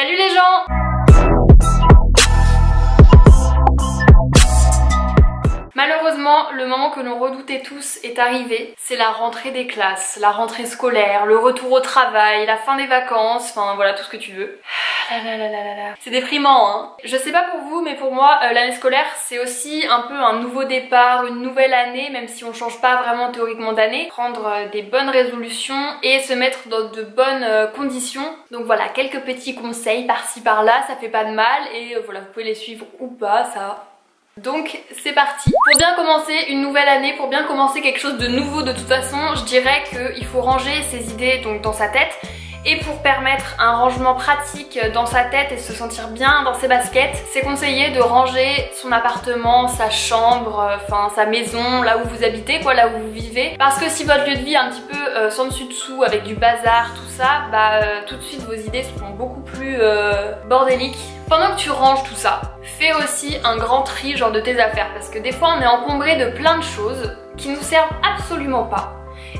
Salut les gens Malheureusement, le moment que l'on redoutait tous est arrivé. C'est la rentrée des classes, la rentrée scolaire, le retour au travail, la fin des vacances, enfin voilà tout ce que tu veux. Ah c'est déprimant hein. Je sais pas pour vous mais pour moi euh, l'année scolaire c'est aussi un peu un nouveau départ, une nouvelle année même si on change pas vraiment théoriquement d'année. Prendre euh, des bonnes résolutions et se mettre dans de bonnes euh, conditions. Donc voilà quelques petits conseils par-ci par-là, ça fait pas de mal et voilà vous pouvez les suivre ou pas, ça donc c'est parti Pour bien commencer une nouvelle année, pour bien commencer quelque chose de nouveau de toute façon, je dirais qu'il faut ranger ses idées donc dans sa tête et pour permettre un rangement pratique dans sa tête et se sentir bien dans ses baskets, c'est conseillé de ranger son appartement, sa chambre, euh, enfin sa maison, là où vous habitez, quoi, là où vous vivez. Parce que si votre lieu de vie est un petit peu euh, sans dessus dessous avec du bazar, tout ça, bah euh, tout de suite vos idées seront beaucoup plus bordéliques. Pendant que tu ranges tout ça, fais aussi un grand tri genre de tes affaires parce que des fois on est encombré de plein de choses qui nous servent absolument pas.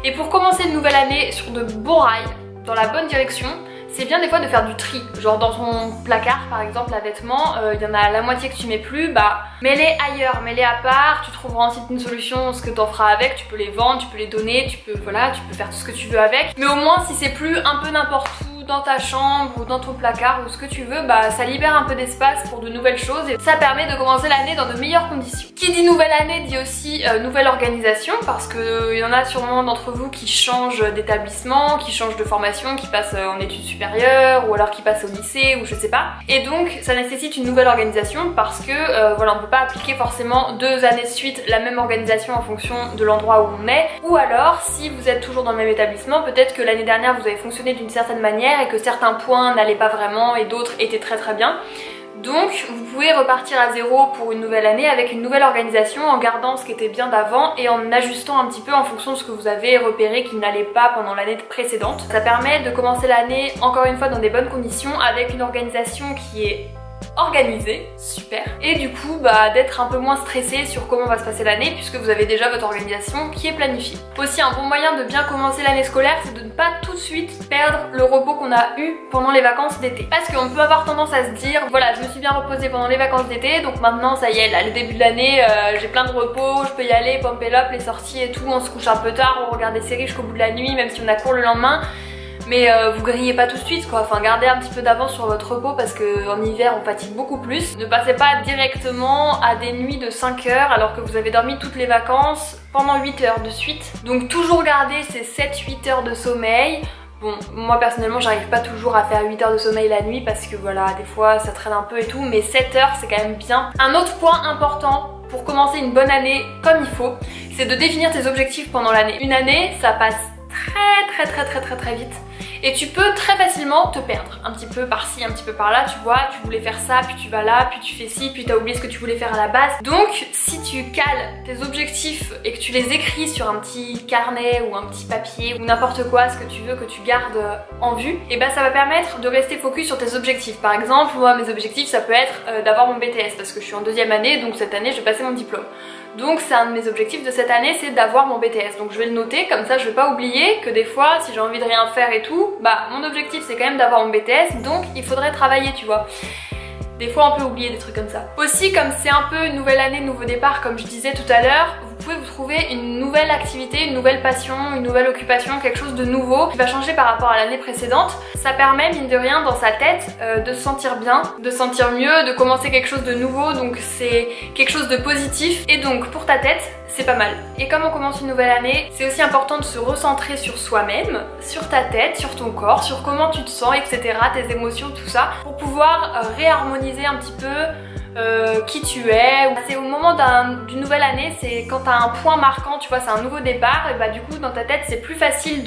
Et pour commencer une nouvelle année sur de bons rails, dans la bonne direction, c'est bien des fois de faire du tri. Genre dans ton placard par exemple, la vêtement, euh, il y en a la moitié que tu mets plus, bah mets-les ailleurs, mets-les à part, tu trouveras ensuite une solution, ce que t'en feras avec, tu peux les vendre, tu peux les donner, tu peux, voilà, tu peux faire tout ce que tu veux avec. Mais au moins si c'est plus un peu n'importe où dans ta chambre ou dans ton placard ou ce que tu veux, bah ça libère un peu d'espace pour de nouvelles choses et ça permet de commencer l'année dans de meilleures conditions. Qui dit nouvelle année dit aussi euh, nouvelle organisation parce que euh, y en a sûrement d'entre vous qui changent d'établissement, qui changent de formation, qui passent euh, en études supérieures ou alors qui passent au lycée ou je sais pas. Et donc ça nécessite une nouvelle organisation parce que voilà on peut pas appliquer forcément deux années de suite la même organisation en fonction de l'endroit où on est. Ou alors si vous êtes toujours dans le même établissement, peut-être que l'année dernière vous avez fonctionné d'une certaine manière et que certains points n'allaient pas vraiment et d'autres étaient très très bien. Donc vous pouvez repartir à zéro pour une nouvelle année avec une nouvelle organisation en gardant ce qui était bien d'avant et en ajustant un petit peu en fonction de ce que vous avez repéré qui n'allait pas pendant l'année précédente. Ça permet de commencer l'année encore une fois dans des bonnes conditions avec une organisation qui est organisé, super. Et du coup, bah, d'être un peu moins stressé sur comment va se passer l'année puisque vous avez déjà votre organisation qui est planifiée. Aussi, un bon moyen de bien commencer l'année scolaire, c'est de ne pas tout de suite perdre le repos qu'on a eu pendant les vacances d'été. Parce qu'on peut avoir tendance à se dire, voilà, je me suis bien reposée pendant les vacances d'été, donc maintenant, ça y est, là, le début de l'année, euh, j'ai plein de repos, je peux y aller, pump up, les sorties et tout, on se couche un peu tard, on regarde des séries jusqu'au bout de la nuit, même si on a cours le lendemain mais euh, vous grillez pas tout de suite quoi, enfin gardez un petit peu d'avance sur votre repos parce qu'en hiver on fatigue beaucoup plus. Ne passez pas directement à des nuits de 5 heures alors que vous avez dormi toutes les vacances pendant 8 heures de suite. Donc toujours garder ces 7-8 heures de sommeil. Bon, moi personnellement j'arrive pas toujours à faire 8 heures de sommeil la nuit parce que voilà, des fois ça traîne un peu et tout, mais 7 heures c'est quand même bien. Un autre point important pour commencer une bonne année comme il faut, c'est de définir tes objectifs pendant l'année. Une année, ça passe très très très très très très vite et tu peux très facilement te perdre un petit peu par-ci, un petit peu par-là, tu vois, tu voulais faire ça, puis tu vas là, puis tu fais ci, puis t'as oublié ce que tu voulais faire à la base. Donc si tu cales tes objectifs et que tu les écris sur un petit carnet ou un petit papier ou n'importe quoi, ce que tu veux que tu gardes en vue, et ben ça va permettre de rester focus sur tes objectifs. Par exemple, moi mes objectifs ça peut être euh, d'avoir mon BTS parce que je suis en deuxième année, donc cette année je vais passer mon diplôme. Donc c'est un de mes objectifs de cette année, c'est d'avoir mon BTS. Donc je vais le noter, comme ça je vais pas oublier que des fois, si j'ai envie de rien faire et tout, bah mon objectif c'est quand même d'avoir mon BTS, donc il faudrait travailler, tu vois. Des fois on peut oublier des trucs comme ça. Aussi comme c'est un peu une nouvelle année, nouveau départ comme je disais tout à l'heure, vous trouver une nouvelle activité, une nouvelle passion, une nouvelle occupation, quelque chose de nouveau qui va changer par rapport à l'année précédente. Ça permet, mine de rien, dans sa tête, euh, de se sentir bien, de se sentir mieux, de commencer quelque chose de nouveau, donc c'est quelque chose de positif. Et donc, pour ta tête, c'est pas mal. Et comme on commence une nouvelle année, c'est aussi important de se recentrer sur soi-même, sur ta tête, sur ton corps, sur comment tu te sens, etc., tes émotions, tout ça, pour pouvoir euh, réharmoniser un petit peu euh, qui tu es. C'est au moment d'une nouvelle année, c'est quand t'as un point marquant, tu vois, c'est un nouveau départ, et bah du coup dans ta tête c'est plus facile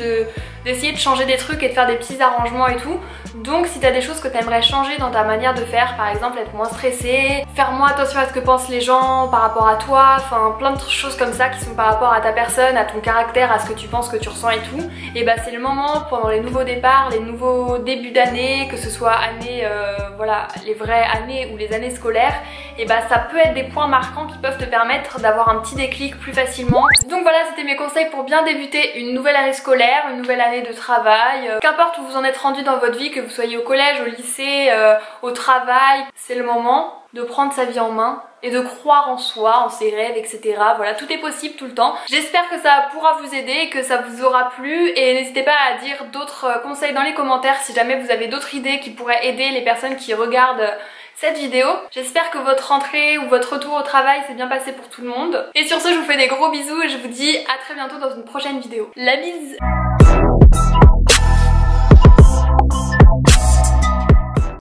d'essayer de, changer des trucs et de faire des petits arrangements et tout. Donc si t'as des choses que t'aimerais changer dans ta manière de faire, par exemple être moins stressé, faire moins attention à ce que pensent les gens par rapport à toi, enfin plein de choses comme ça qui sont par rapport à ta personne, à ton caractère, à ce que tu penses, que tu ressens et tout, et bah c'est le moment pendant les nouveaux départs, les nouveaux débuts d'année, que ce soit année, euh, voilà, les vraies années ou les années scolaires, et bah ça peut être des points marquants qui peuvent te permettre d'avoir un petit déclic plus facilement. Donc voilà, c'était mes conseils pour bien débuter une nouvelle année scolaire, une nouvelle année de travail. Euh, qu'importe où vous en êtes rendu dans votre vie, que vous soyez au collège, au lycée, euh, au travail, c'est le moment de prendre sa vie en main et de croire en soi, en ses rêves, etc. Voilà, tout est possible tout le temps. J'espère que ça pourra vous aider, que ça vous aura plu et n'hésitez pas à dire d'autres euh, conseils dans les commentaires si jamais vous avez d'autres idées qui pourraient aider les personnes qui regardent cette vidéo. J'espère que votre rentrée ou votre retour au travail s'est bien passé pour tout le monde. Et sur ce, je vous fais des gros bisous et je vous dis à très bientôt dans une prochaine vidéo. La bise